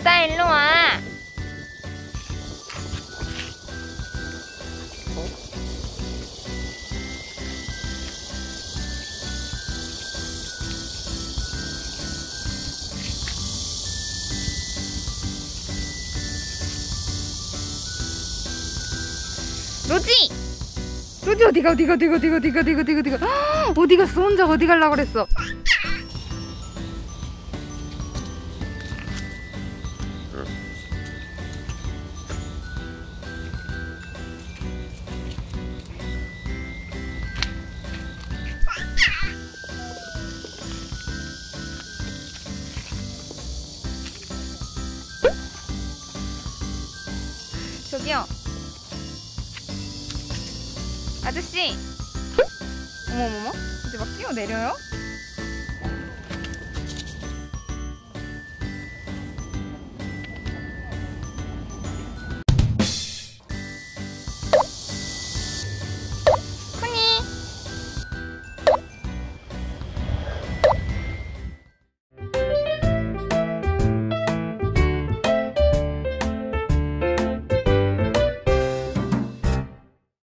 루다 일로 와. 로지! 로지 어디가 어디가 어디가 어디가 어디가 어디가 어디가 어디가 헉, 어디 갔어 혼자 어디 갈라 그랬어 저기요. 아저씨. 어머머머? 이제 막 뛰어내려요?